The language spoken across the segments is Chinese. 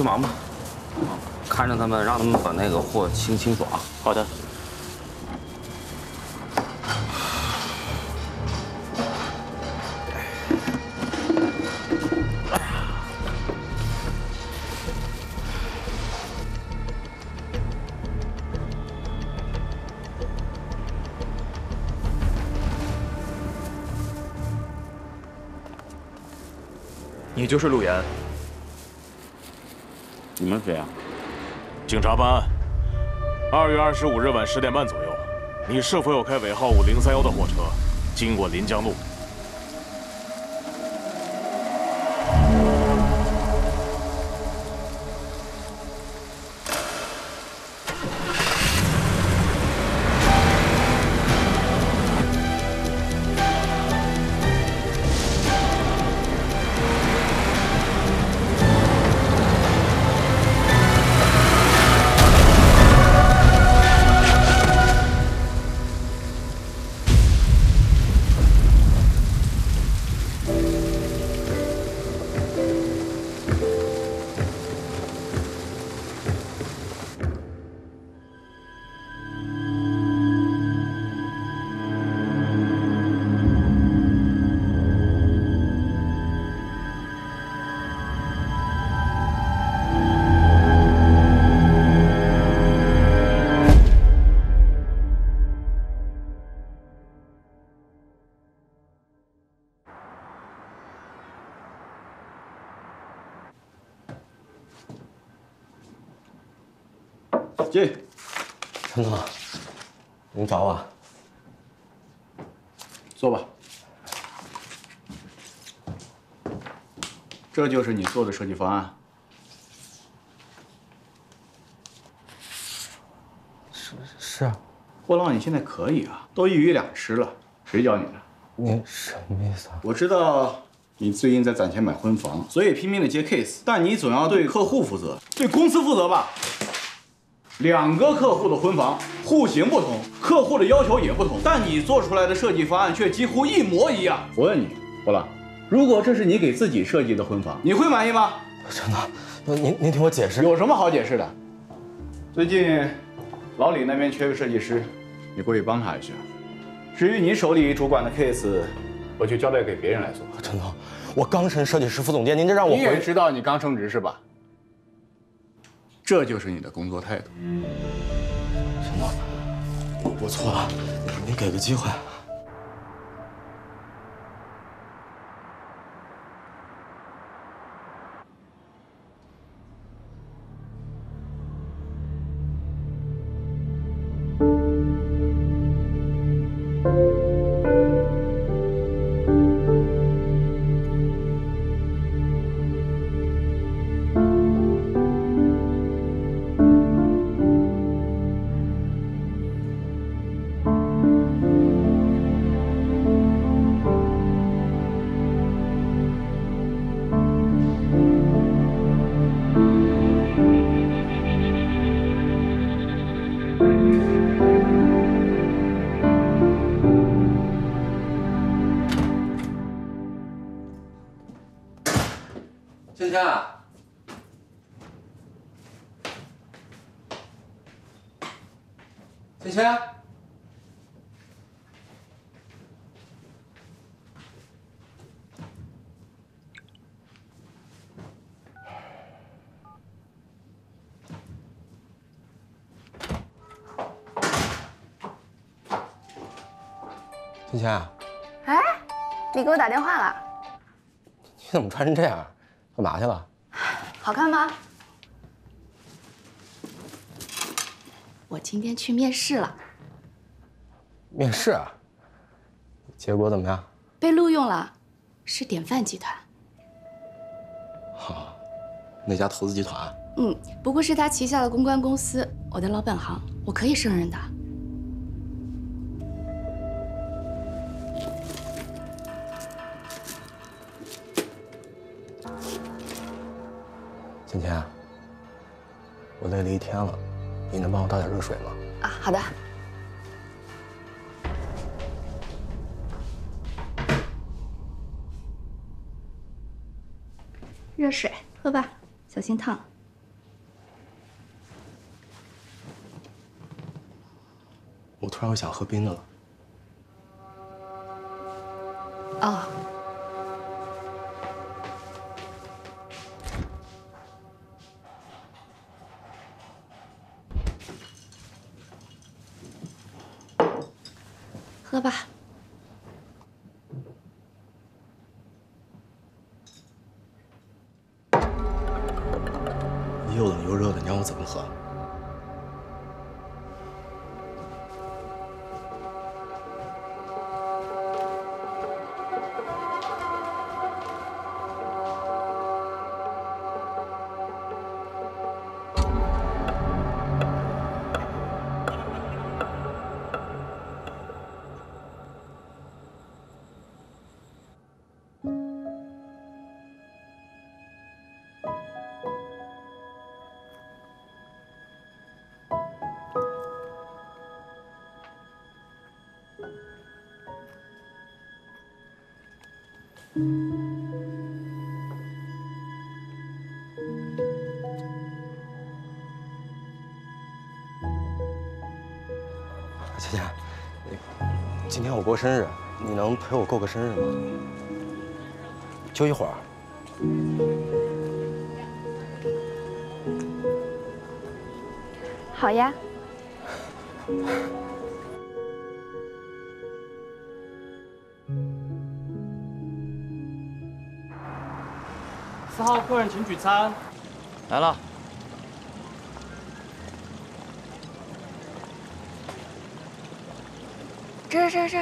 你去忙吧，看着他们，让他们把那个货清清楚啊。好的。你就是陆岩。你们谁啊？警察办案。二月二十五日晚十点半左右，你是否有开尾号五零三幺的货车经过临江路？进，陈总，您找我？坐吧。这就是你做的设计方案。是是啊。霍浪，你现在可以啊，都一鱼两吃了。谁教你的？你什么意思啊？我知道你最近在攒钱买婚房，所以拼命的接 case，但你总要对客户负责，对公司负责吧。两个客户的婚房户型不同，客户的要求也不同，但你做出来的设计方案却几乎一模一样。我问你，波浪，如果这是你给自己设计的婚房，你会满意吗？真的，您您听我解释。有什么好解释的？最近老李那边缺个设计师，你过去帮他一下。至于你手里主管的 case，我就交代给别人来做。陈总，我刚升设计师副总监，您这让我……你也知道你刚升职是吧？这就是你的工作态度，陈总，我错了，你给个机会。芊芊，哎，你给我打电话了？你怎么穿成这样？干嘛去了？好看吗？我今天去面试了。面试？啊？结果怎么样？被录用了，是典范集团。好，那家投资集团？嗯，不过是他旗下的公关公司，我的老本行，我可以胜任的。累了一天了你能帮我倒点热水吗？啊好的。热水喝吧小心烫。我突然又想喝冰的了。又冷又热的，你让我怎么喝？我过生日，你能陪我过个生日吗？就一会儿。好呀。四号客人请取餐。来了。这这这。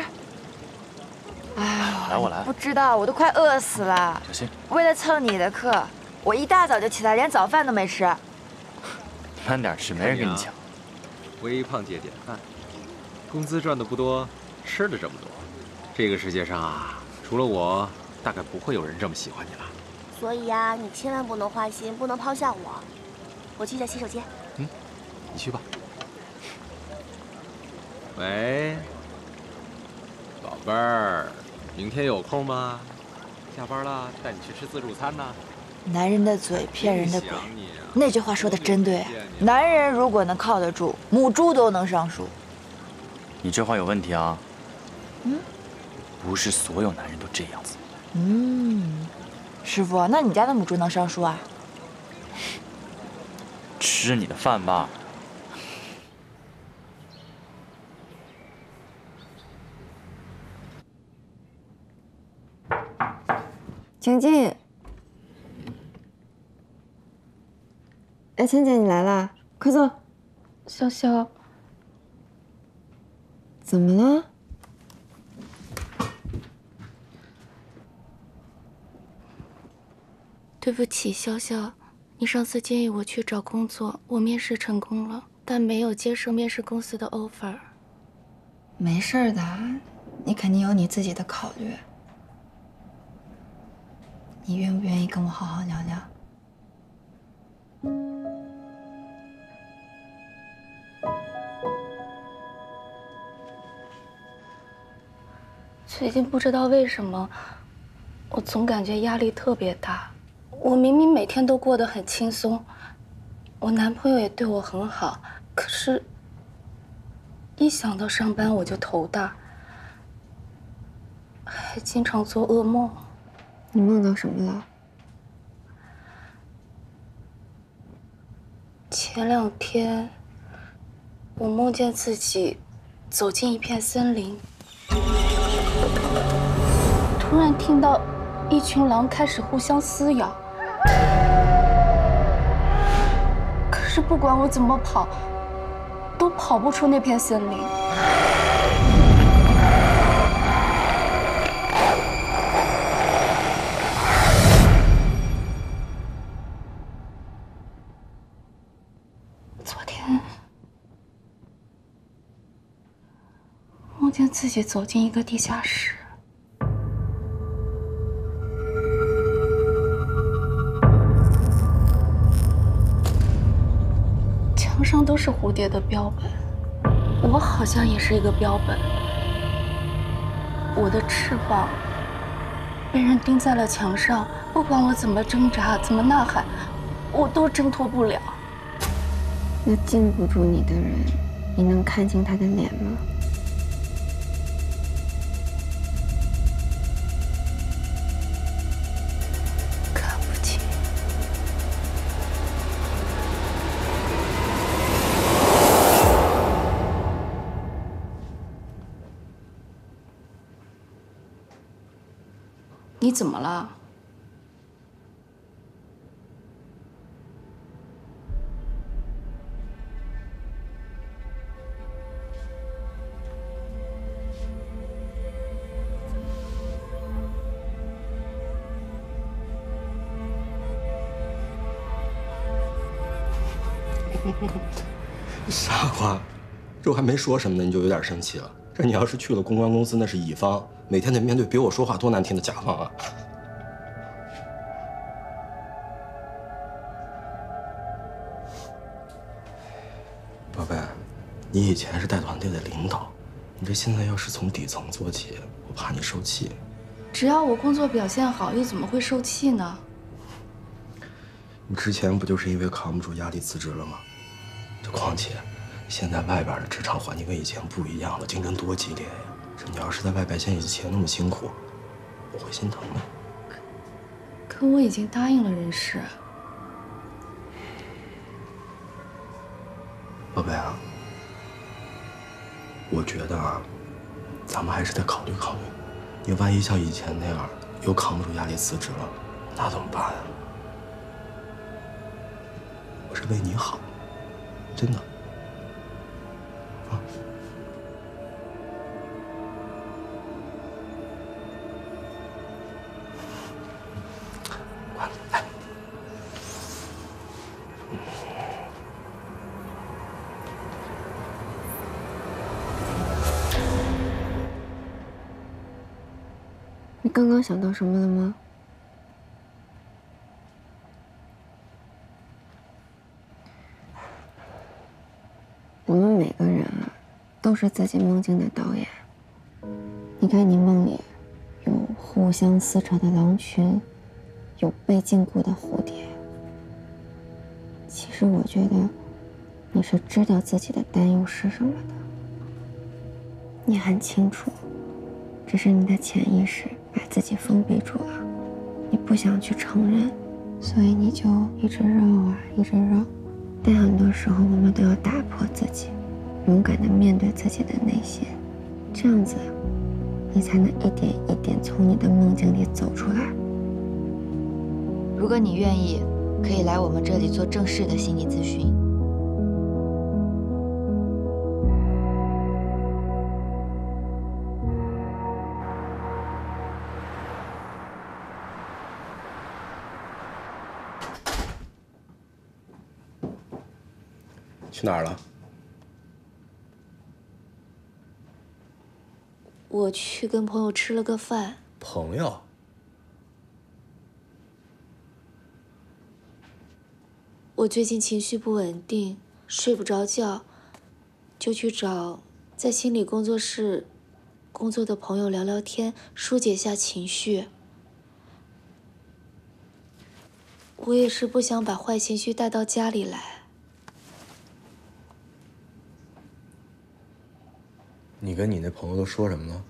哎来，我来。不知道，我都快饿死了。小心。为了蹭你的课，我一大早就起来，连早饭都没吃。慢点吃，没人跟你抢。微胖姐典范，工资赚的不多，吃的这么多。这个世界上啊，除了我，大概不会有人这么喜欢你了。所以呀，你千万不能花心，不能抛下我。我去一下洗手间。嗯，你去吧。喂，宝贝儿，明天有空吗？下班了，带你去吃自助餐呢。男人的嘴骗人的鬼，那句话说的真对。男人如果能靠得住，母猪都能上树。你这话有问题啊！嗯，不是所有男人都这样子。嗯，师傅，那你家的母猪能上树啊？吃你的饭吧。请进。哎，倩倩，你来啦，快坐。潇潇，怎么了？对不起，潇潇，你上次建议我去找工作，我面试成功了，但没有接受面试公司的 offer。没事的，你肯定有你自己的考虑。你愿不愿意跟我好好聊聊？最近不知道为什么，我总感觉压力特别大。我明明每天都过得很轻松，我男朋友也对我很好，可是，一想到上班我就头大，还经常做噩梦。你梦到什么了？前两天，我梦见自己走进一片森林，突然听到一群狼开始互相撕咬。可是不管我怎么跑，都跑不出那片森林。梦见自己走进一个地下室。墙上都是蝴蝶的标本，我好像也是一个标本。我的翅膀被人钉在了墙上，不管我怎么挣扎，怎么呐喊，我都挣脱不了。那禁不住你的人，你能看清他的脸吗？怎么了？傻瓜，这我还没说什么呢，你就有点生气了。这 你要是去了公关公司，那是乙方，每天得面对比我说话多难听的甲方啊。宝贝，你以前是带团队的领导，你这现在要是从底层做起，我怕你受气。只要我工作表现好，又怎么会受气呢？你之前不就是因为扛不住压力辞职了吗？这况且，现在外边的职场环境跟以前不一样了，竞争多激烈呀！这你要是在外边像以前那么辛苦，我会心疼的。可我已经答应了人事。宝贝啊，我觉得啊，咱们还是得考虑考虑。你万一像以前那样又扛不住压力辞职了，那怎么办呀？我是为你好，真的。刚刚想到什么了吗？我们每个人啊，都是自己梦境的导演。你看，你梦里有互相撕扯的狼群，有被禁锢的蝴蝶。其实我觉得，你是知道自己的担忧是什么的。你很清楚，只是你的潜意识把自己封闭住了，你不想去承认，所以你就一直绕啊，一直绕。但很多时候，我们都要打破自己，勇敢的面对自己的内心，这样子，你才能一点一点从你的梦境里走出来。如果你愿意，可以来我们这里做正式的心理咨询。去哪儿了？我去跟朋友吃了个饭。朋友。我最近情绪不稳定，睡不着觉，就去找在心理工作室工作的朋友聊聊天，疏解下情绪。我也是不想把坏情绪带到家里来。你跟你那朋友都说什么了？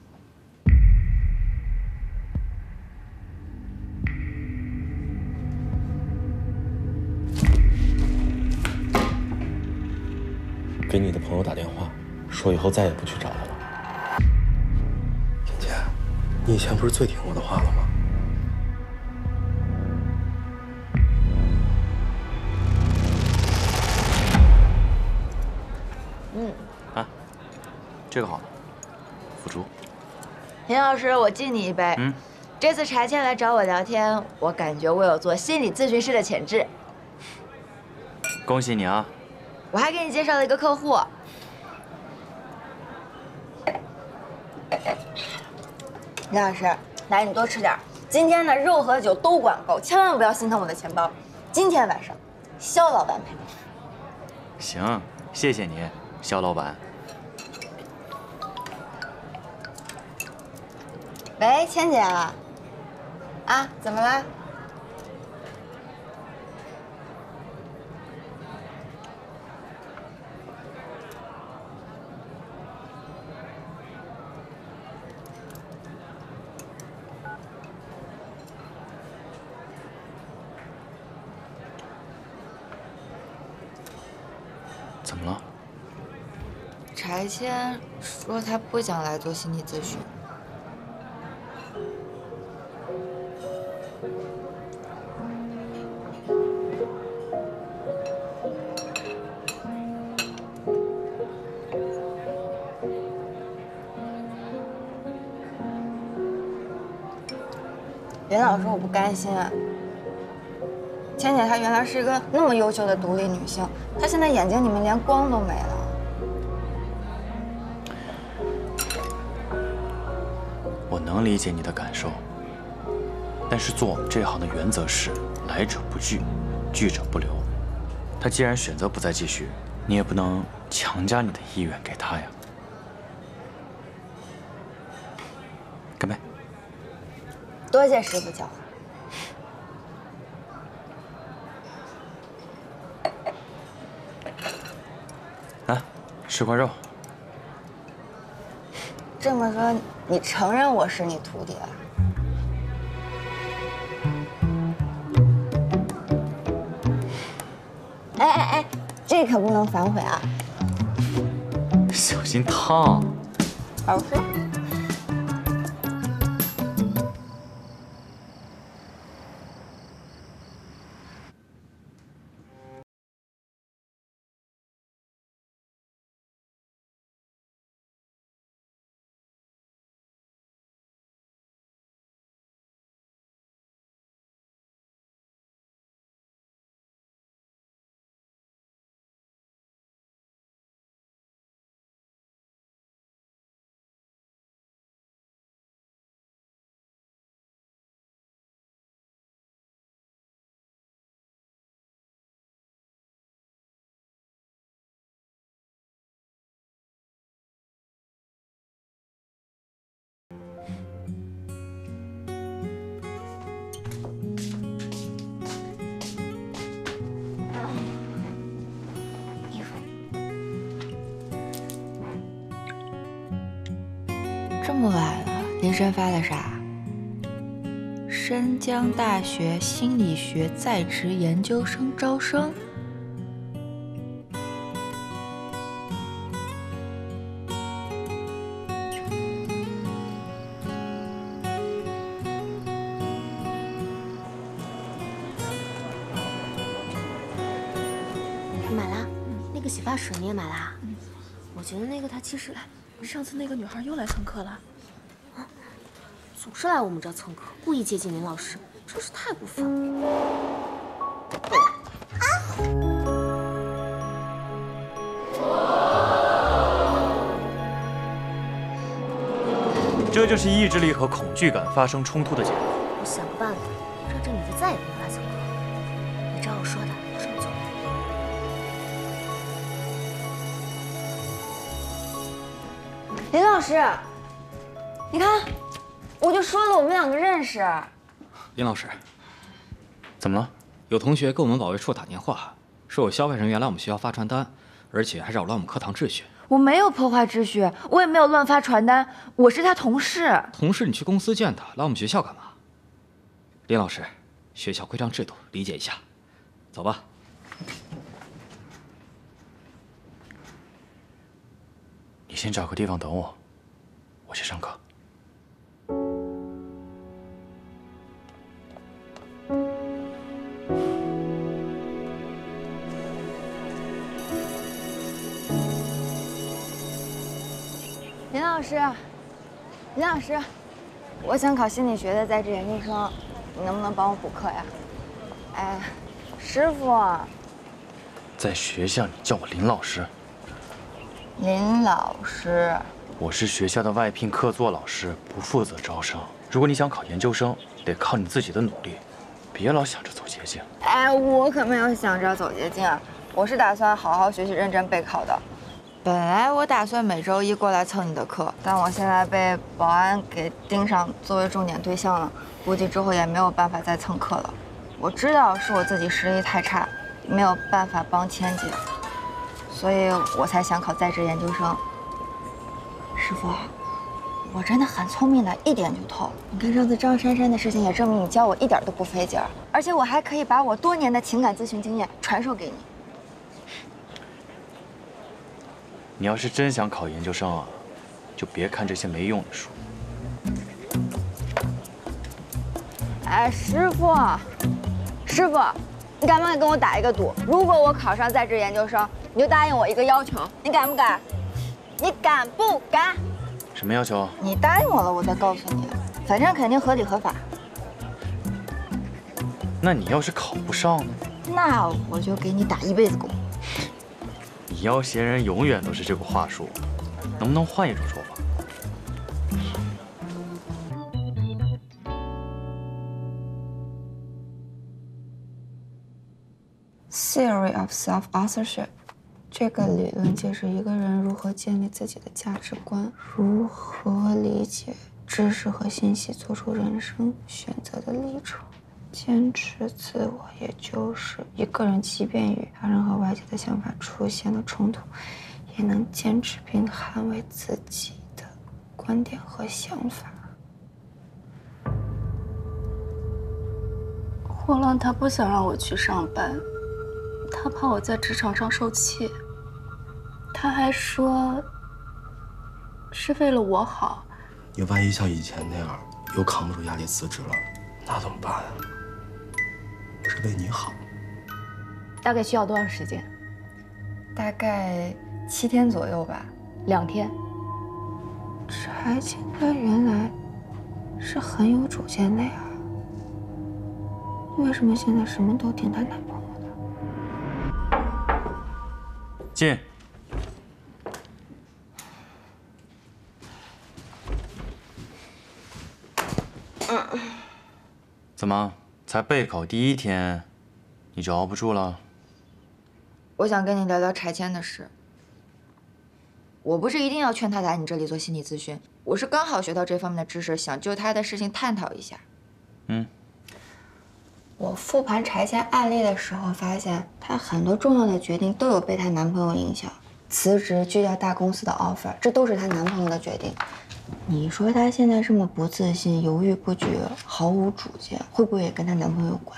给你的朋友打电话，说以后再也不去找他了。天姐，你以前不是最听我的话了吗？这个好，腐竹。林老师，我敬你一杯。嗯，这次柴倩来找我聊天，我感觉我有做心理咨询师的潜质。恭喜你啊！我还给你介绍了一个客户。林老师，来，你多吃点。今天的，肉和酒都管够，千万不要心疼我的钱包。今天晚上，肖老板陪。行，谢谢你，肖老板。喂，千姐，啊，怎么了？怎么了？柴谦说他不想来做心理咨询。林老师，我不甘心。倩倩她原来是一个那么优秀的独立女性，她现在眼睛里面连光都没了。我能理解你的感受，但是做我们这行的原则是来者不拒，拒者不留。她既然选择不再继续，你也不能强加你的意愿给她呀。干杯！多谢师傅教诲。来，吃块肉。这么说，你承认我是你徒弟了？哎哎哎，这可不能反悔啊！小心烫。好说。这么晚了，林深发的啥？申江大学心理学在职研究生招生。你买啦？那个洗发水你也买啦？我觉得那个它其实，上次那个女孩又来蹭课了，啊总是来我们这蹭课，故意接近林老师，真是太过分了。这就是意志力和恐惧感发生冲突的结果。我想个办法，让这女的再也不能来蹭课。你照我说的，老师，你看，我就说了，我们两个认识。林老师，怎么了？有同学给我们保卫处打电话，说有消费人员来我们学校发传单，而且还扰乱我们课堂秩序。我没有破坏秩序，我也没有乱发传单，我是他同事。同事，你去公司见他，来我们学校干嘛？林老师，学校规章制度，理解一下。走吧。你先找个地方等我，我去上课。林老师，林老师，我想考心理学的在职研究生，你能不能帮我补课呀？哎，师傅，在学校你叫我林老师，林老师，我是学校的外聘客座老师，不负责招生。如果你想考研究生，得靠你自己的努力，别老想着走捷径。哎，我可没有想着走捷径，啊我是打算好好学习，认真备考的。本来我打算每周一过来蹭你的课，但我现在被保安给盯上，作为重点对象了，估计之后也没有办法再蹭课了。我知道是我自己实力太差，没有办法帮千姐，所以我才想考在职研究生。师傅，我真的很聪明的，一点就透。你看上次张珊珊的事情也证明你教我一点都不费劲儿，而且我还可以把我多年的情感咨询经验传授给你。你要是真想考研究生啊，就别看这些没用的书。哎，师傅，师傅，你敢不敢跟我打一个赌？如果我考上在职研究生，你就答应我一个要求，你敢不敢？你敢不敢？什么要求？你答应我了，我再告诉你。反正肯定合理合法。那你要是考不上呢？那我就给你打一辈子工。你要挟人永远都是这个话术，能不能换一种说法？Theory of self-authorship，这个理论解释一个人如何建立自己的价值观，如何理解知识和信息，做出人生选择的历程。坚持自我，也就是一个人即便与他人和外界的想法出现了冲突，也能坚持并捍卫自己的观点和想法。霍浪他不想让我去上班，他怕我在职场上受气。他还说是为了我好。你万一像以前那样又扛不住压力辞职了，那怎么办呀？是为你好。大概需要多长时间？大概七天左右吧。两天。柴青她原来是很有主见的呀，为什么现在什么都听她男进。怎么？才备考第一天，你就熬不住了？我想跟你聊聊拆迁的事。我不是一定要劝他来你这里做心理咨询，我是刚好学到这方面的知识，想就他的事情探讨一下。嗯。我复盘柴千案例的时候，发现她很多重要的决定都有被她男朋友影响，辞职、拒掉大公司的 offer，这都是她男朋友的决定。你说她现在这么不自信、犹豫不决、毫无主见，会不会也跟她男朋友有关？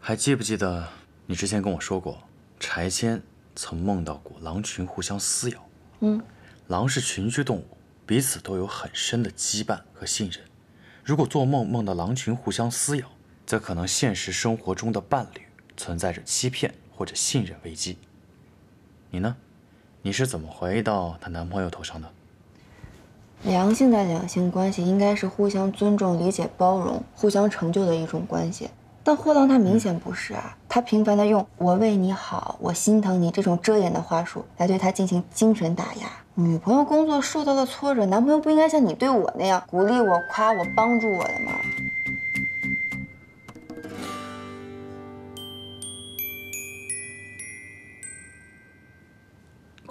还记不记得你之前跟我说过，柴千曾梦到过狼群互相撕咬。嗯，狼是群居动物，彼此都有很深的羁绊和信任。如果做梦梦到狼群互相撕咬，则可能现实生活中的伴侣存在着欺骗或者信任危机。你呢？你是怎么怀疑到她男朋友头上的？良性的两性关系应该是互相尊重、理解、包容、互相成就的一种关系。但霍浪他明显不是啊，他频繁的用“我为你好”“我心疼你”这种遮掩的话术来对他进行精神打压。女朋友工作受到了挫折，男朋友不应该像你对我那样鼓励我、夸我、帮助我的吗？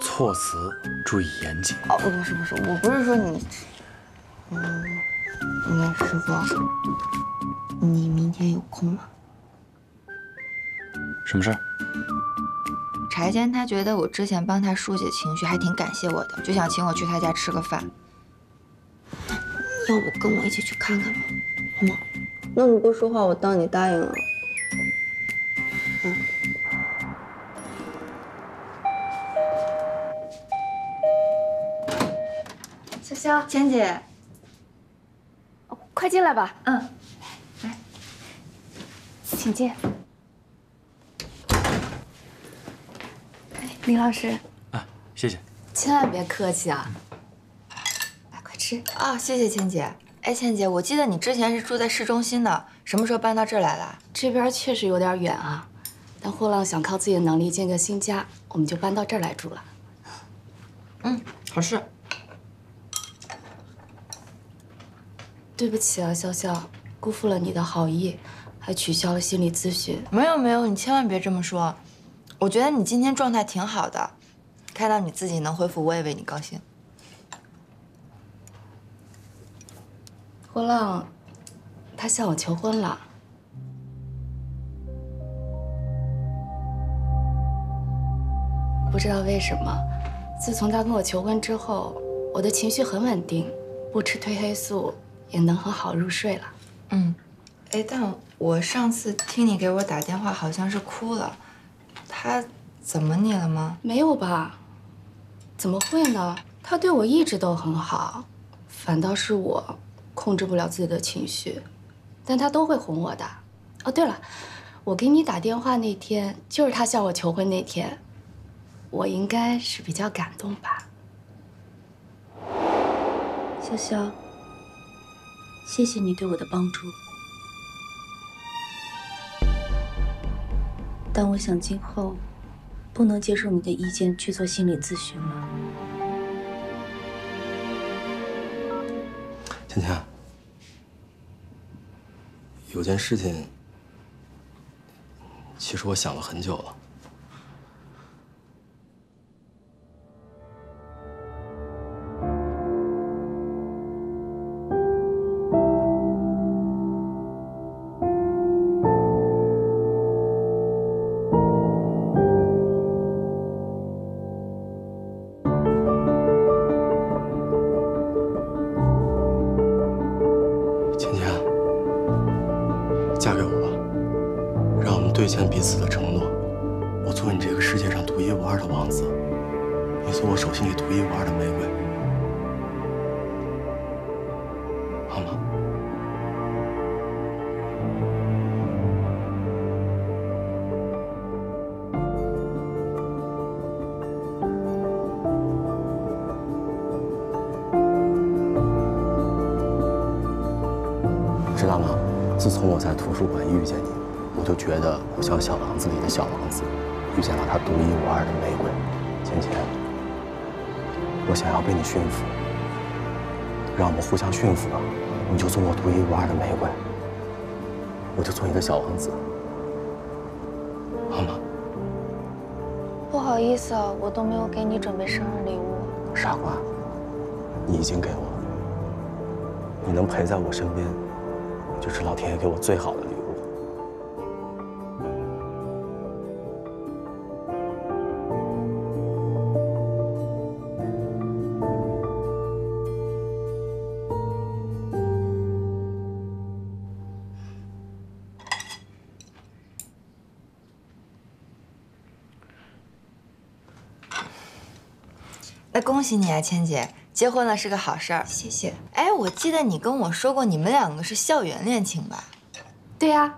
措辞注意严谨。哦，不是不是，我不是说你，嗯，你师傅，你明天有空吗？什么事？柴坚他觉得我之前帮他疏解情绪，还挺感谢我的，就想请我去他家吃个饭。要不跟我一起去看看吧，好吗？那你不说话，我当你答应了。嗯。潇，潇，钱姐，快进来吧。嗯，来，请进。林老师，啊，谢谢。千万别客气啊。来，快吃啊！谢谢倩姐。哎，倩姐，我记得你之前是住在市中心的，什么时候搬到这儿来了？这边确实有点远啊，但霍浪想靠自己的能力建个新家，我们就搬到这儿来住了。嗯，好事。对不起啊，潇潇，辜负了你的好意，还取消了心理咨询。没有没有，你千万别这么说。我觉得你今天状态挺好的，看到你自己能恢复，我也为你高兴。霍浪，他向我求婚了。不知道为什么，自从他跟我求婚之后，我的情绪很稳定，不吃褪黑素。也能很好入睡了。嗯，哎，但我上次听你给我打电话，好像是哭了。他怎么你了吗？没有吧？怎么会呢？他对我一直都很好，反倒是我控制不了自己的情绪，但他都会哄我的。哦，对了，我给你打电话那天就是他向我求婚那天，我应该是比较感动吧。潇潇，谢谢你对我的帮助，但我想今后不能接受你的意见去做心理咨询了。芊芊，有件事情，其实我想了很久了。我都没有给你准备生日礼物。傻瓜，你已经给我了，你能陪在我身边，就是老天爷给我最好的那恭喜你啊，千姐，结婚了是个好事儿。谢谢。哎，我记得你跟我说过，你们两个是校园恋情吧？对呀、眼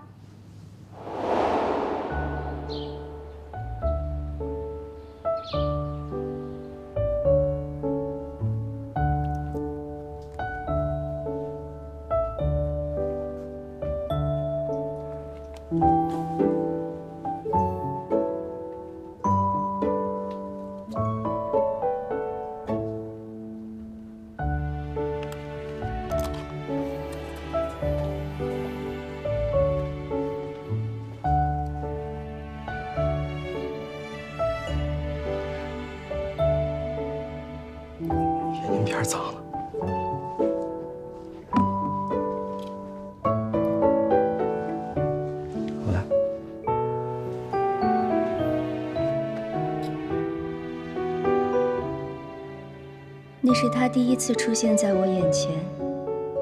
是他第一次出现在我眼前，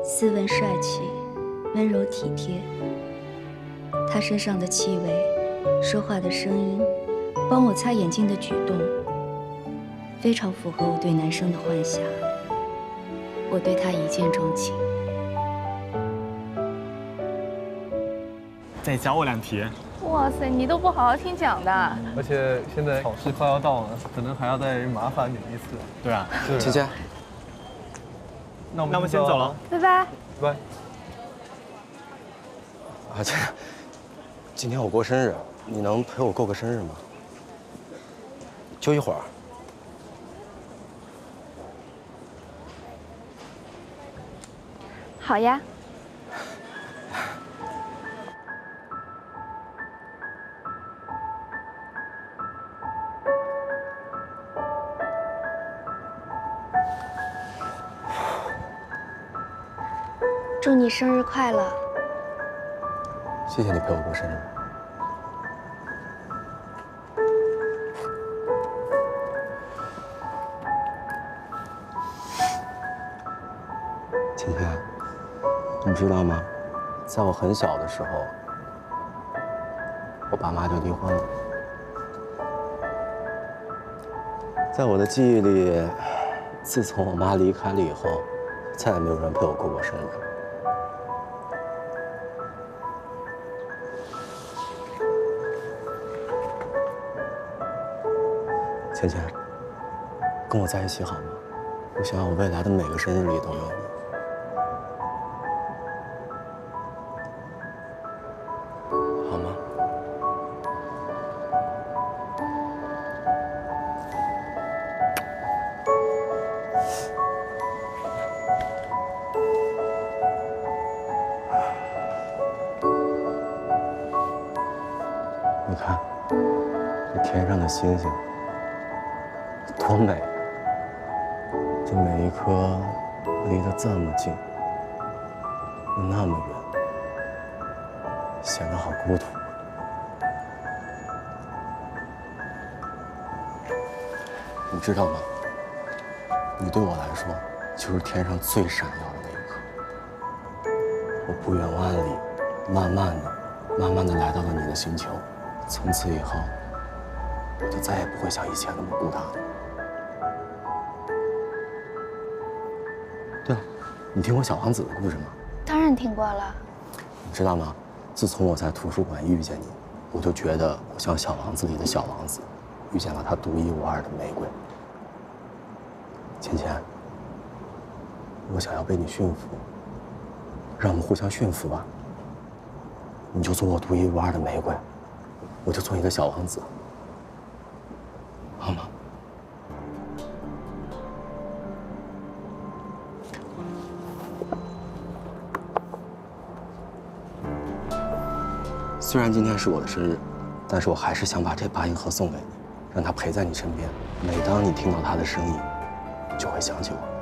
斯文帅气，温柔体贴。他身上的气味，说话的声音，帮我擦眼镜的举动，非常符合我对男生的幻想。我对他一见钟情。再教我两题。哇塞，你都不好好听讲的。而且现在考试快要到了，可能还要再麻烦你一次。对啊，芊芊，那我们那我们先走了，拜拜。拜拜。啊，这今天我过生日，你能陪我过个生日吗？就一会儿。好呀。祝你生日快乐！谢谢你陪我过生日。芊芊，你知道吗？在我很小的时候，我爸妈就离婚了。在我的记忆里，自从我妈离开了以后，再也没有人陪我过过生日。芊芊，跟我在一起好吗？我想要我未来的每个生日里都有你。最闪耀的那一刻。我不远万里，慢慢的、慢慢的来到了你的星球。从此以后，我就再也不会像以前那么孤单了。对了，你听过《小王子》的故事吗？当然听过了。你知道吗？自从我在图书馆遇见你，我就觉得我像《小王子》里的小王子，遇见了他独一无二的玫瑰。芊芊，我想要被你驯服，让我们互相驯服吧。你就做我独一无二的玫瑰，我就做你的小王子，好吗？虽然今天是我的生日，但是我还是想把这八音盒送给你，让它陪在你身边。每当你听到它的声音，就会想起我。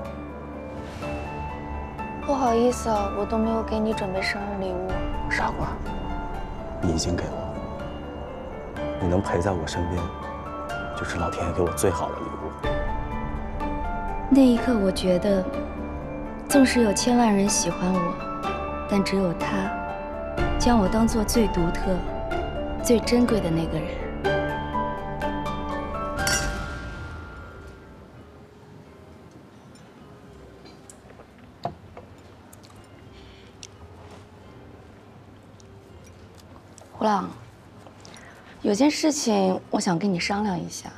不好意思啊，我都没有给你准备生日礼物。傻瓜，你已经给我了。你能陪在我身边，就是老天爷给我最好的礼物。那一刻，我觉得，纵使有千万人喜欢我，但只有他，将我当做最独特、最珍贵的那个人。有件事情我想跟你商量一下，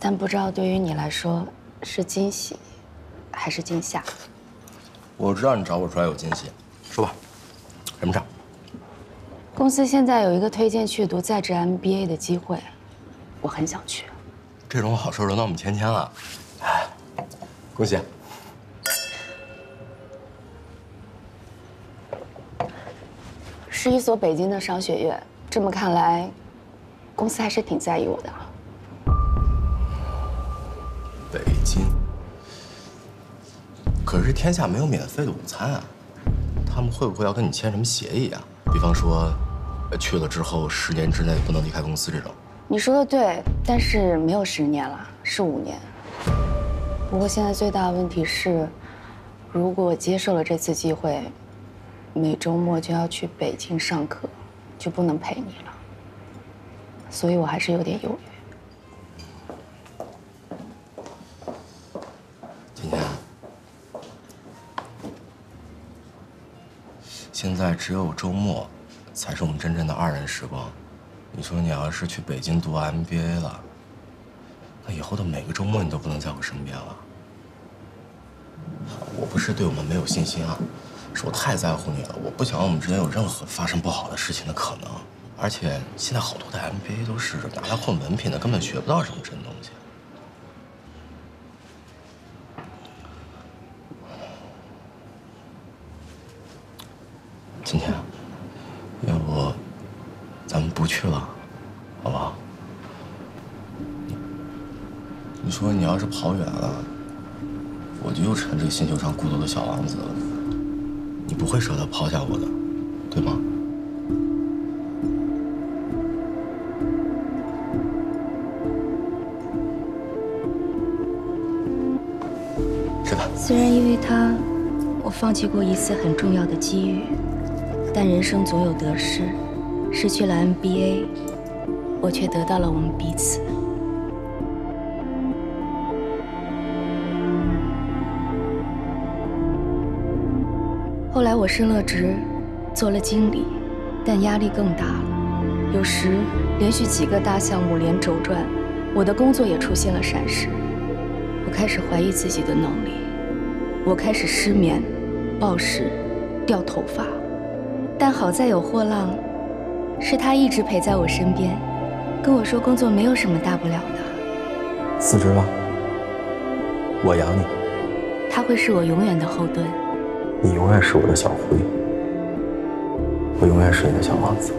但不知道对于你来说是惊喜，还是惊吓。我知道你找我出来有惊喜，说吧，什么事儿？公司现在有一个推荐去读在职 MBA 的机会，我很想去。这种好事轮到我们芊芊了，哎，恭喜！是一所北京的商学院，这么看来，公司还是挺在意我的。北京，可是天下没有免费的午餐啊！他们会不会要跟你签什么协议啊？比方说，呃去了之后十年之内不能离开公司这种。你说的对，但是没有十年了，是五年。不过现在最大的问题是，如果我接受了这次机会，每周末就要去北京上课，就不能陪你了。所以我还是有点犹豫。今天，现在只有周末，才是我们真正的二人时光。你说你要是去北京读 MBA 了，那以后的每个周末你都不能在我身边了。我不是对我们没有信心啊，是我太在乎你了，我不想我们之间有任何发生不好的事情的可能。而且现在好多的 MBA 都是拿来混文凭的，根本学不到什么真东西。今天，要不咱们不去了，好不好？你说你要是跑远了，我就又成这个星球上孤独的小王子了。你不会舍得抛下我的，对吗？是的。虽然因为他，我放弃过一次很重要的机遇，但人生总有得失，失去了 MBA，我却得到了我们彼此。后来我升了职，做了经理，但压力更大了。有时连续几个大项目连轴转，我的工作也出现了闪失。我开始怀疑自己的能力，我开始失眠、暴食、掉头发。但好在有霍浪，是他一直陪在我身边，跟我说工作没有什么大不了的。辞职吧，我养你。他会是我永远的后盾。你永远是我的小狐狸，我永远是你的小王子。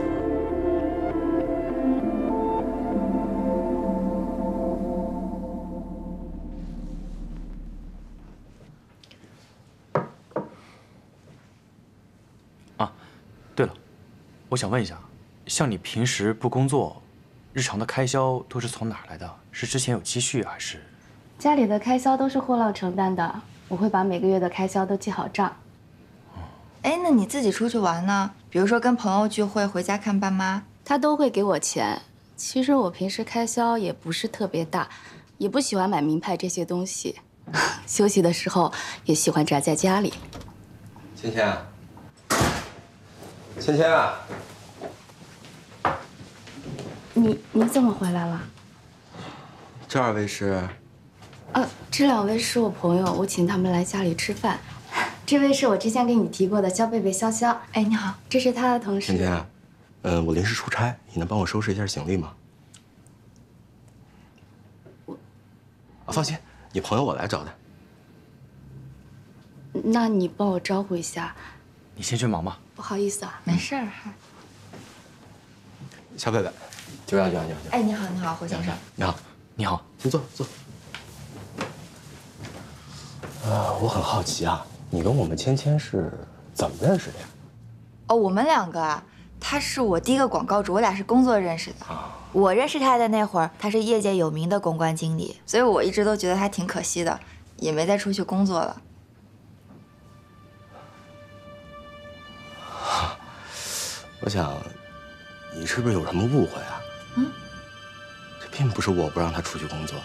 啊，对了，我想问一下，像你平时不工作，日常的开销都是从哪来的？是之前有积蓄还是？家里的开销都是霍浪承担的，我会把每个月的开销都记好账。哎，那你自己出去玩呢？比如说跟朋友聚会、回家看爸妈，他都会给我钱。其实我平时开销也不是特别大，也不喜欢买名牌这些东西。休息的时候也喜欢宅在家里。芊芊，芊芊啊，你你怎么回来了？这二位是？呃，这两位是我朋友，我请他们来家里吃饭。这位是我之前给你提过的肖贝贝潇潇。哎，你好，这是他的同事。芊芊，嗯，我临时出差，你能帮我收拾一下行李吗？我，啊，放心，你朋友我来找的。那你帮我招呼一下。你先去忙吧。不好意思啊，没事儿。肖贝贝，久仰久仰久仰。哎，你好，你好，胡先生。你好，你好，请坐坐。呃，我很好奇啊，你跟我们芊芊是怎么认识的呀？哦，我们两个啊，他是我第一个广告主，我俩是工作认识的。我认识他的那会儿，他是业界有名的公关经理，所以我一直都觉得他挺可惜的，也没再出去工作了。我想，你是不是有什么误会啊？嗯，这并不是我不让他出去工作，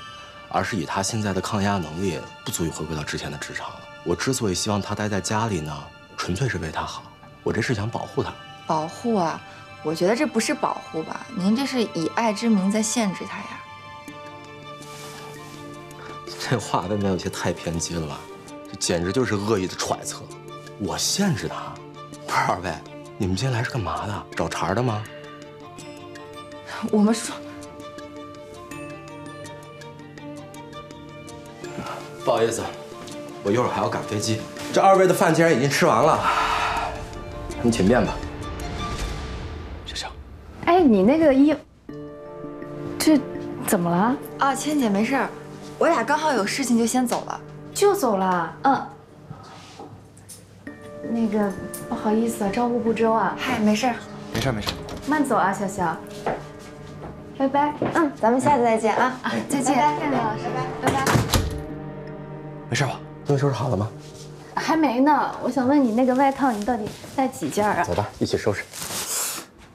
而是以他现在的抗压能力，不足以回归到之前的职场了。我之所以希望他待在家里呢，纯粹是为他好，我这是想保护他。保护啊？我觉得这不是保护吧？您这是以爱之名在限制他呀？这话未免有些太偏激了吧？这简直就是恶意的揣测。我限制他？不是二位。你们今天来是干嘛的？找茬的吗？我们说，不好意思，我一会儿还要赶飞机。这二位的饭既然已经吃完了，你请便吧。小小，哎，你那个衣，这怎么了？啊，千姐没事儿，我俩刚好有事情就先走了，就走了。嗯。那个不好意思啊，招呼不周啊。嗨，没事，没事没事。慢走啊，小小。拜拜。嗯，咱们下次再见啊。啊，再见，李老师。拜拜。没事吧？东西收拾好了吗？还没呢。我想问你，那个外套你到底带几件啊？走吧，一起收拾。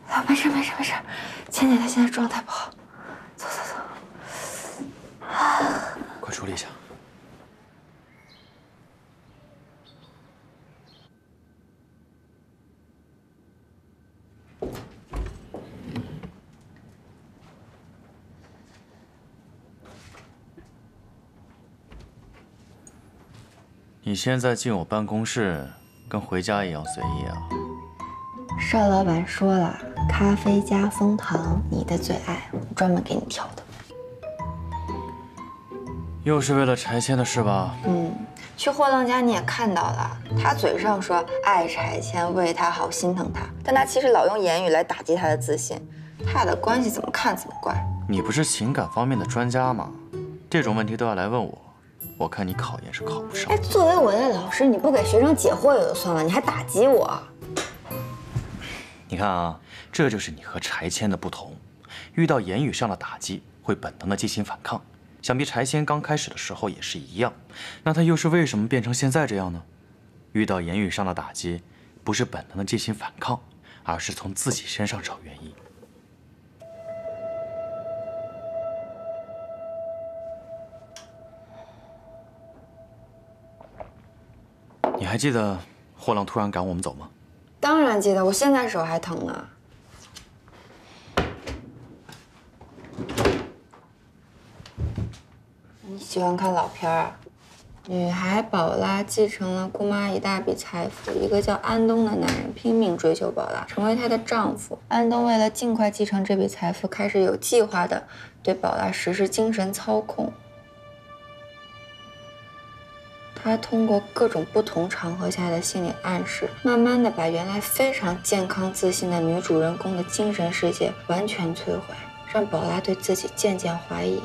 啊，没事没事没事。倩倩她现在状态不好，走走走。快处理一下。你现在进我办公室，跟回家一样随意啊！邵老板说了，咖啡加枫糖，你的最爱，专门给你挑的。又是为了拆迁的事吧？嗯，去霍浪家你也看到了，他嘴上说爱拆迁，为他好，心疼他，但他其实老用言语来打击他的自信。他俩的关系怎么看怎么怪。你不是情感方面的专家吗？这种问题都要来问我？我看你考研是考不上。哎，作为我的老师，你不给学生解惑也就算了，你还打击我。你看啊，这就是你和柴千的不同。遇到言语上的打击，会本能的进行反抗。想必柴千刚开始的时候也是一样。那他又是为什么变成现在这样呢？遇到言语上的打击，不是本能的进行反抗，而是从自己身上找原因。你还记得货郎突然赶我们走吗？当然记得，我现在手还疼呢。你喜欢看老片儿？女孩宝拉继承了姑妈一大笔财富，一个叫安东的男人拼命追求宝拉，成为她的丈夫。安东为了尽快继承这笔财富，开始有计划的对宝拉实施精神操控。他通过各种不同场合下的心理暗示，慢慢的把原来非常健康自信的女主人公的精神世界完全摧毁，让宝拉对自己渐渐怀疑。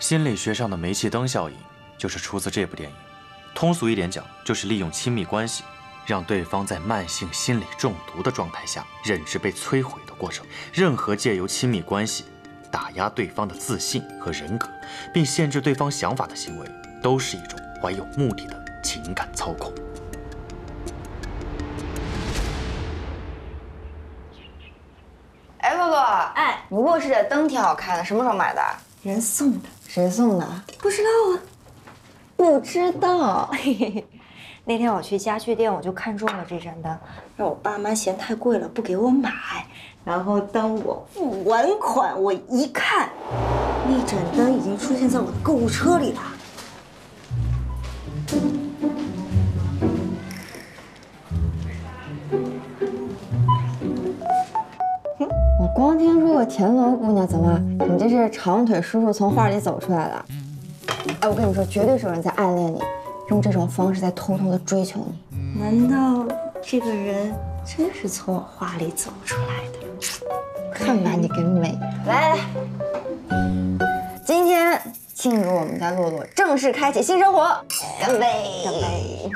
心理学上的煤气灯效应就是出自这部电影。通俗一点讲，就是利用亲密关系，让对方在慢性心理中毒的状态下，认知被摧毁的过程。任何借由亲密关系打压对方的自信和人格，并限制对方想法的行为，都是一种怀有目的的情感操控。哎，洛洛，哎，你卧室的灯挺好看的，什么时候买的？人送的。谁送的？不知道啊。不知道。那天我去家具店，我就看中了这盏灯，让我爸妈嫌太贵了，不给我买。然后当我付完款，我一看，那盏灯已经出现在我的购物车里了。听说过田螺姑娘，怎么你这是长腿叔叔从画里走出来的？哎，我跟你说，绝对是有人在暗恋你，用这种方式在偷偷的追求你。难道这个人真是从我画里走出来的？看把你给美！来来，今天庆祝我们家洛洛正式开启新生活，干杯！干杯！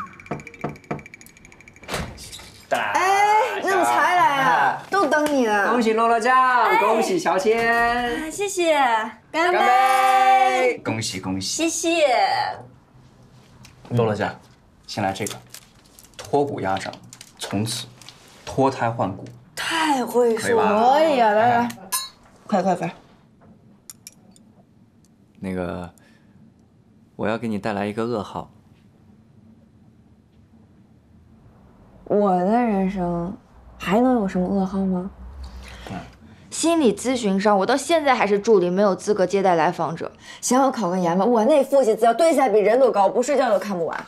哎，那么才来啊？都等你呢。恭喜洛洛酱，恭喜乔迁，谢谢，干干杯！恭喜恭喜！谢谢。洛洛酱，先来这个，脱骨鸭掌，从此脱胎换骨。太会说，可以啊，来来，快快快！那个，我要给你带来一个噩耗。我的人生还能有什么噩耗吗？心理咨询上，我到现在还是助理，没有资格接待来访者。想要考个研吧？我那复习资料对下比人都高，不睡觉都看不完。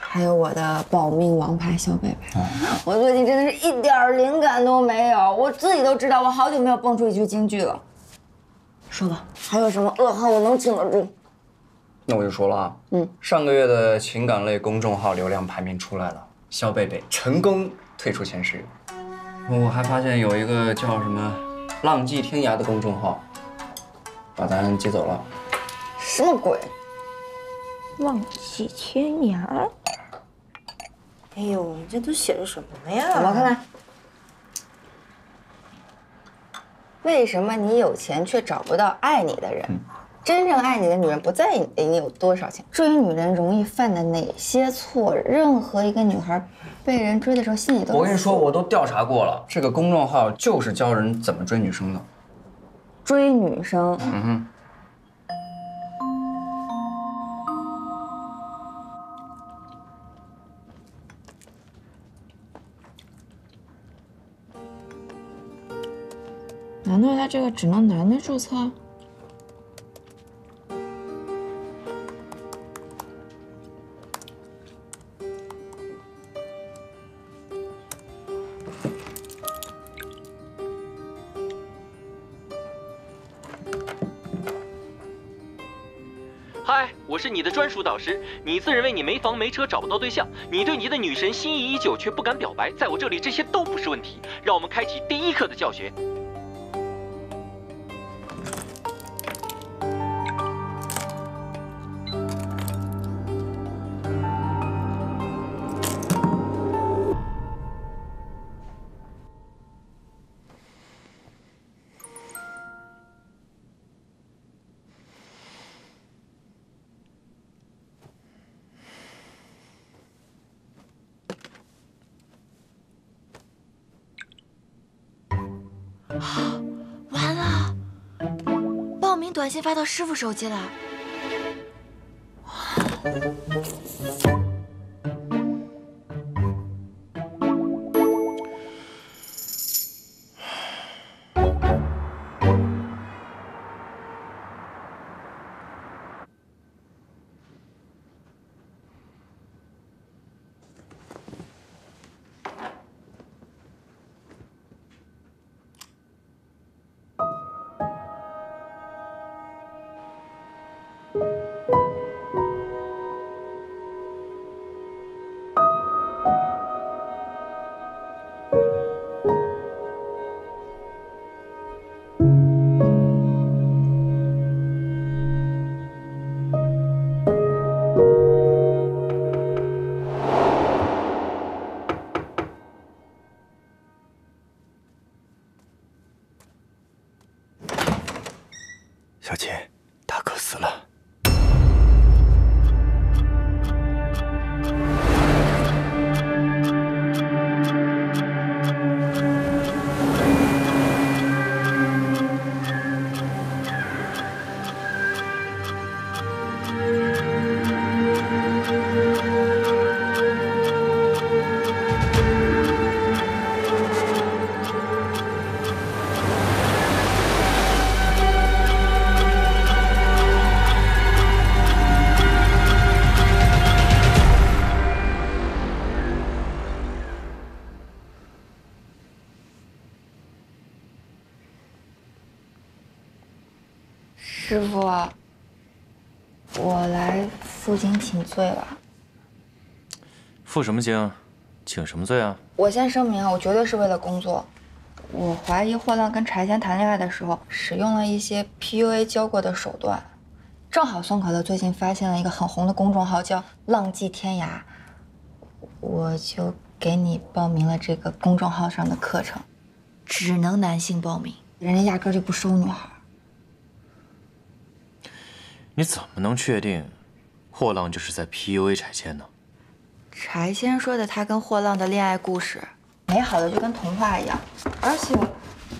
还有我的保命王牌小贝贝，我最近真的是一点灵感都没有，我自己都知道，我好久没有蹦出一句京剧了。说吧，还有什么噩耗我能挺得住？那我就说了啊，嗯，上个月的情感类公众号流量排名出来了，肖贝贝成功退出前十。我还发现有一个叫什么“浪迹天涯”的公众号，把咱接走了。什么鬼？浪迹天涯。哎呦，你这都写的什么呀？我看看。为什么你有钱却找不到爱你的人？真正爱你的女人不在意你有多少钱。追女人容易犯的哪些错？任何一个女孩被人追的时候，心里都……我跟你说，我都调查过了，这个公众号就是教人怎么追女生的。追女生，嗯哼。难道他这个只能男的注册？的专属导师。你自认为你没房没车找不到对象，你对你的女神心仪已久却不敢表白，在我这里这些都不是问题。让我们开启第一课的教学。先发到师傅手机了。请罪了。负什么荆，请什么罪啊？我先声明，我绝对是为了工作。我怀疑霍浪跟柴仙谈恋爱的时候，使用了一些 PUA 教过的手段。正好宋可乐最近发现了一个很红的公众号，叫“浪迹天涯”，我就给你报名了这个公众号上的课程，只能男性报名，人家压根就不收女孩。你怎么能确定霍浪就是在 PUA 柴千呢？柴仙说的他跟霍浪的恋爱故事，美好的就跟童话一样，而且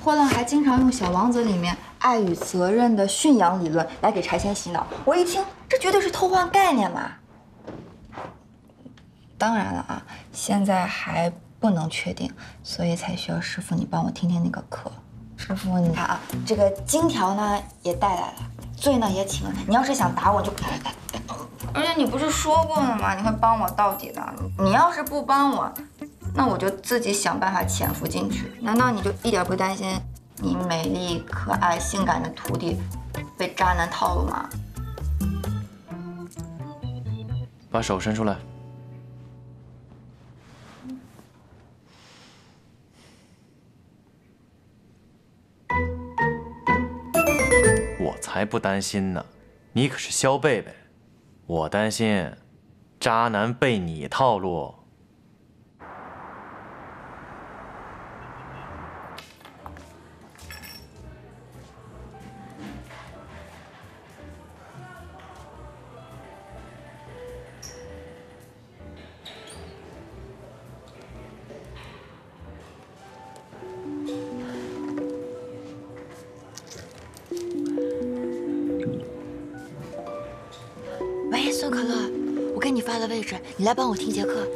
霍浪还经常用《小王子》里面爱与责任的驯养理论来给柴仙洗脑。我一听，这绝对是偷换概念嘛！当然了啊，现在还不能确定，所以才需要师傅你帮我听听那个课。师傅，你看啊，这个金条呢也带来了，罪呢也请了。你要是想打我，就。而且你不是说过了吗？你会帮我到底的。你要是不帮我，那我就自己想办法潜伏进去。难道你就一点不担心你美丽、可爱、性感的徒弟被渣男套路吗？把手伸出来。我才不担心呢，你可是肖贝贝。我担心，渣男被你套路。你来帮我听节课。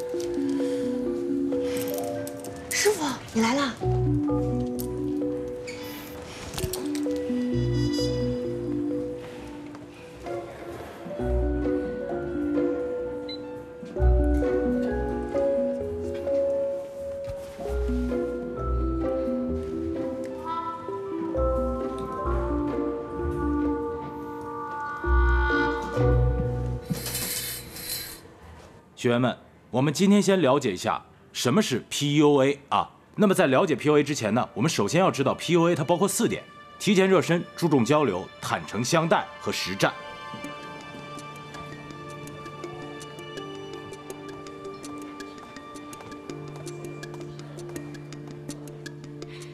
学员们，我们今天先了解一下什么是 PUA 啊。那么在了解 PUA 之前呢，我们首先要知道 PUA 它包括四点：提前热身、注重交流、坦诚相待和实战。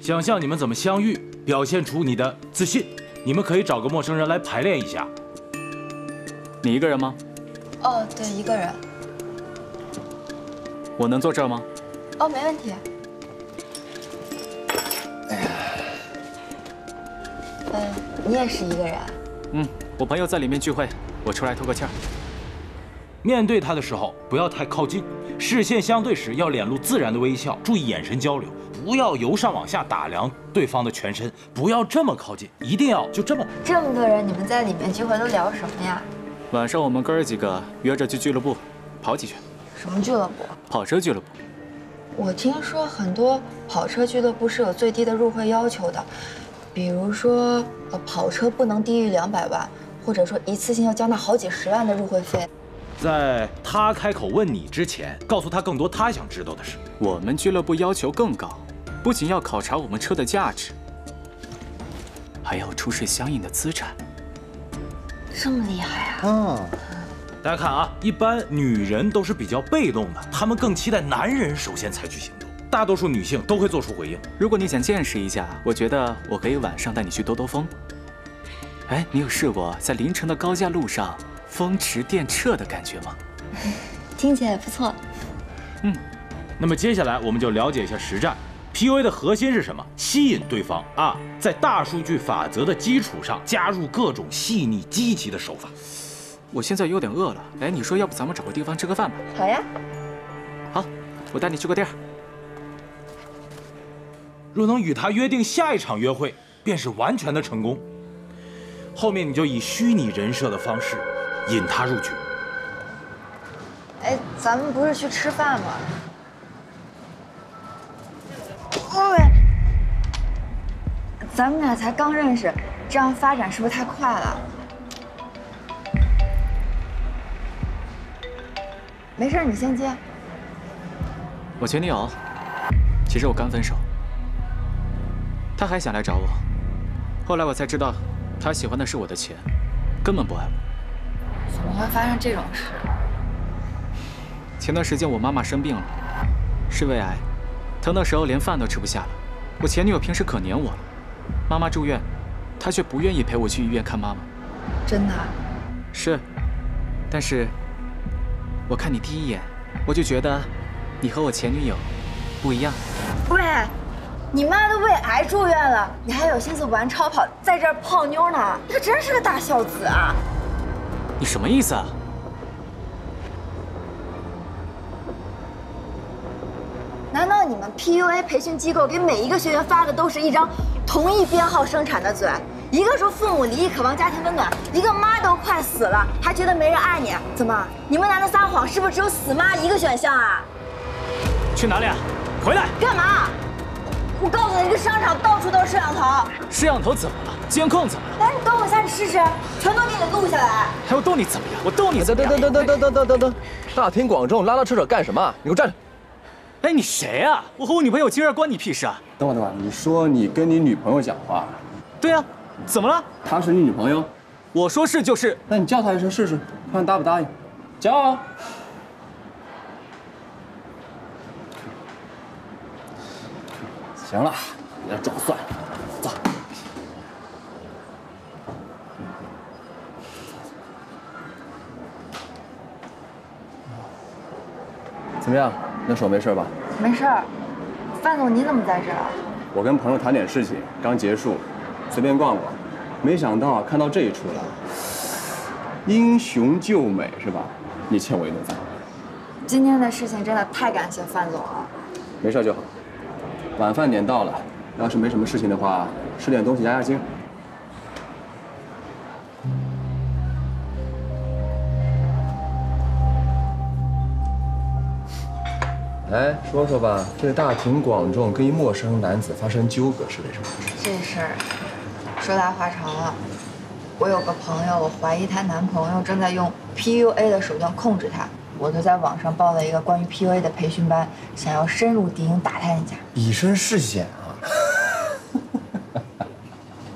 想象你们怎么相遇，表现出你的自信。你们可以找个陌生人来排练一下。你一个人吗？哦，对，一个人。我能坐这儿吗？哦，没问题。哎呀嗯，你也是一个人。嗯，我朋友在里面聚会，我出来透个气儿。面对他的时候，不要太靠近，视线相对时要脸露自然的微笑，注意眼神交流，不要由上往下打量对方的全身，不要这么靠近，一定要就这么。这么多人，你们在里面聚会都聊什么呀？晚上我们哥儿几个约着去俱乐部跑几圈。什么俱乐部？跑车俱乐部。我听说很多跑车俱乐部是有最低的入会要求的，比如说，呃，跑车不能低于两百万，或者说一次性要交纳好几十万的入会费。在他开口问你之前，告诉他更多他想知道的事。我们俱乐部要求更高，不仅要考察我们车的价值，还要出示相应的资产。这么厉害啊！嗯。大家看啊，一般女人都是比较被动的，她们更期待男人首先采取行动。大多数女性都会做出回应。如果你想见识一下，我觉得我可以晚上带你去兜兜风。哎，你有试过在凌晨的高架路上风驰电掣的感觉吗？听起来不错。嗯，那么接下来我们就了解一下实战。PUA 的核心是什么？吸引对方啊，在大数据法则的基础上，加入各种细腻积极的手法。我现在有点饿了，哎，你说要不咱们找个地方吃个饭吧？好呀。好，我带你去个地儿。若能与他约定下一场约会，便是完全的成功。后面你就以虚拟人设的方式引他入局。哎，咱们不是去吃饭吗？喂，咱们俩才刚认识，这样发展是不是太快了？没事，你先接。我前女友，其实我刚分手，她还想来找我，后来我才知道，她喜欢的是我的钱，根本不爱我。怎么会发生这种事？前段时间我妈妈生病了，是胃癌，疼的时候连饭都吃不下了。我前女友平时可黏我了，妈妈住院，她却不愿意陪我去医院看妈妈。真的？是，但是我看你第一眼，我就觉得你和我前女友不一样。喂，你妈都胃癌住院了，你还有心思玩超跑，在这儿泡妞呢？他真是个大孝子啊！你什么意思啊？难道你们 PUA 培训机构给每一个学员发的都是一张同一编号生产的嘴？一个说父母离异渴望家庭温暖，一个妈都快死了还觉得没人爱你？怎么？你们男的撒谎是不是只有死妈一个选项啊？去哪里啊？回来！干嘛？我告诉你，这商场到处都是摄像头。摄像头怎么了？监控怎么了？来，你等我一下，你试试，全都给你录下来。还要逗你怎么样？我逗你怎么样？等等等等等等等等，大庭广众拉拉扯扯干什么？你给我站住！哎，你谁啊？我和我女朋友今儿关你屁事啊？等会儿等会儿，你说你跟你女朋友讲话？对啊，怎么了？她是你女朋友？我说是就是。那你叫她一声试试，看答不答应。叫啊！行了，别装蒜了，走。怎么样？那手没事吧？没事儿。范总，你怎么在这儿？我跟朋友谈点事情，刚结束，随便逛逛，没想到啊，看到这一出了。英雄救美是吧？你欠我一顿饭。今天的事情真的太感谢范总了。没事就好。晚饭点到了，要是没什么事情的话，吃点东西压压惊。哎说说吧，这大庭广众跟一陌生男子发生纠葛是为什么？这事儿说来话长了。我有个朋友，我怀疑她男朋友正在用 PUA 的手段控制她，我就在网上报了一个关于 PUA 的培训班，想要深入敌营打探一下。以身试险啊！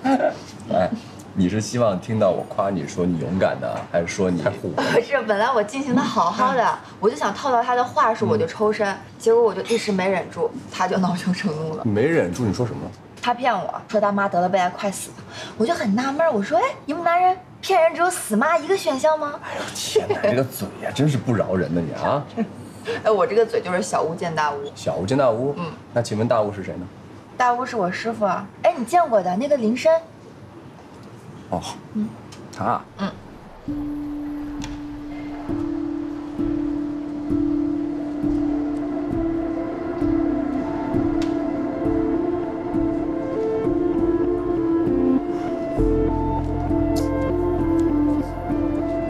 哎，你是希望听到我夸你说你勇敢呢，还是说你？不 是，本来我进行的好好的，我就想套到他的话术，我就抽身，结果我就一时没忍住，他就恼羞成怒了。没忍住，你说什么？他骗我说他妈得了胃癌快死了，我就很纳闷，我说哎，你们男人骗人只有死妈一个选项吗？哎呦天哪，这个嘴呀，真是不饶人呢你啊！哎，我这个嘴就是小巫见大巫。小巫见大巫，嗯，那请问大巫是谁呢？大巫是我师傅啊，哎，你见过的那个林深。哦，嗯，他，嗯。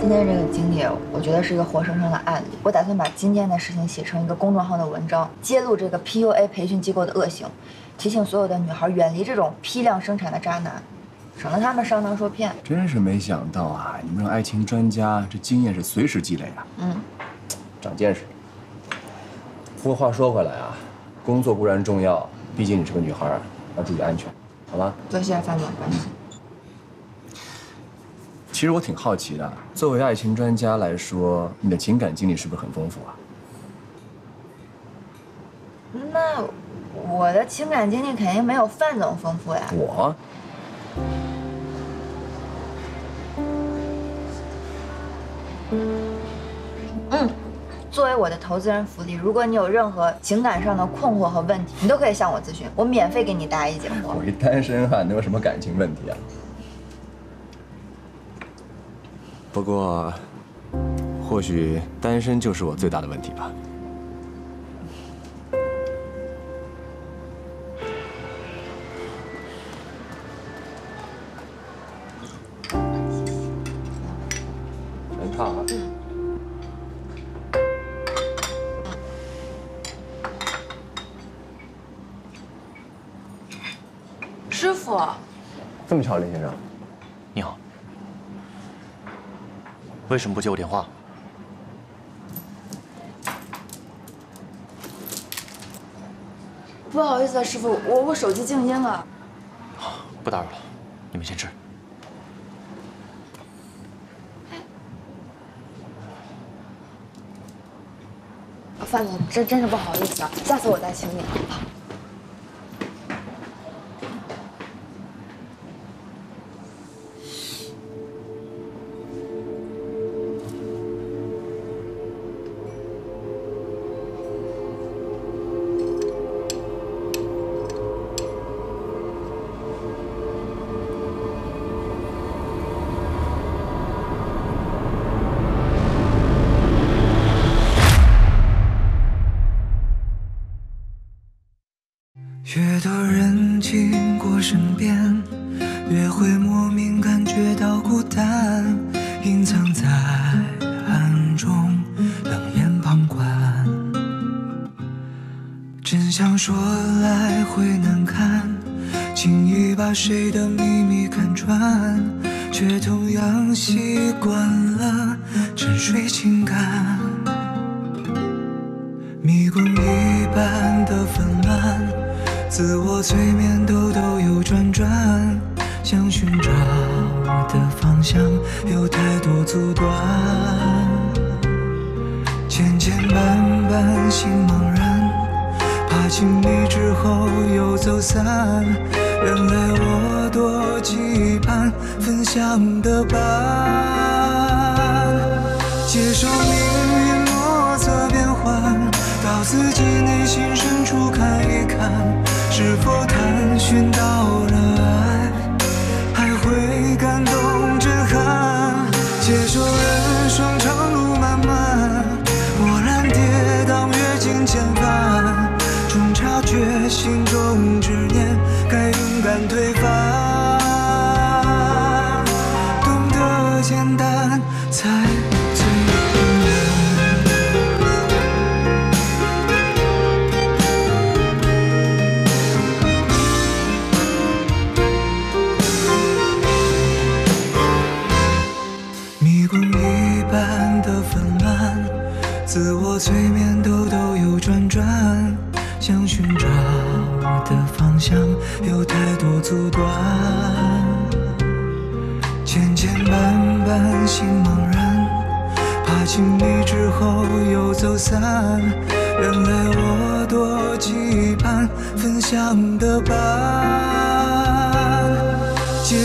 今天这个经历，我觉得是一个活生生的案例。我打算把今天的事情写成一个公众号的文章，揭露这个 PUA 培训机构的恶行，提醒所有的女孩远离这种批量生产的渣男，省得他们上当受骗。真是没想到啊！你们这爱情专家，这经验是随时积累啊。嗯，长见识。不过话说回来啊，工作固然重要，毕竟你是个女孩，要注意安全，好吧？多谢范总关心。其实我挺好奇的，作为爱情专家来说，你的情感经历是不是很丰富啊？那我的情感经历肯定没有范总丰富呀。我？嗯，作为我的投资人福利，如果你有任何情感上的困惑和问题，你都可以向我咨询，我免费给你答疑解惑。我一单身汉能有什么感情问题啊？不过，或许单身就是我最大的问题吧。全烫啊！师傅，这么巧，林先生。为什么不接我电话？不好意思啊，师傅，我我手机静音了。好，不打扰了，你们先吃。范总，真真是不好意思啊，下次我再请你，好不好？越会莫名感觉到孤单，隐藏在暗中冷眼旁观。真相说来会难堪，轻易把谁的秘密看穿，却同样习惯了沉睡情感。迷宫一般的纷乱，自我催眠。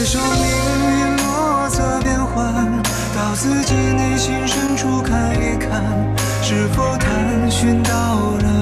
受命运莫测变幻，到自己内心深处看一看，是否探寻到了。